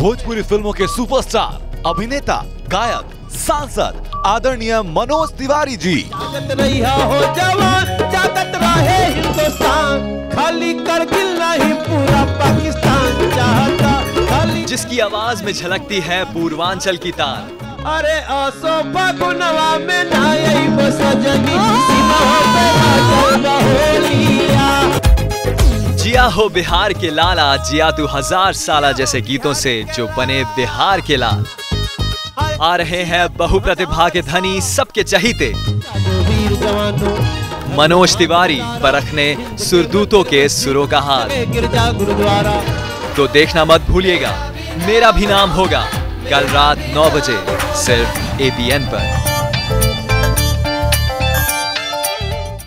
भोजपुरी फ़िल्मों के सुपरस्टार अभिनेता गायक सांसद आदरणीय मनोज तिवारी जी। हो जागत रहे हिंदुस्तान। खाली करगिल नहीं पूरा पाकिस्तान। चाहता खाली जिसकी आवाज़ में झलकती है पूर्वांचल की तार अरे आसो फगुनवा में जिया हो बिहार के लाला, जिया तू हज़ार साला जैसे गीतों से जो बने बिहार के लाल। आ रहे हैं बहु प्रतिभा के धनी सबके चहीते। मनोज तिवारी परखने सुरदूतों के सुरों का हाथ तो देखना मत भूलिएगा, मेरा भी नाम होगा कल रात 9 बजे सिर्फ़ एबीएन पर।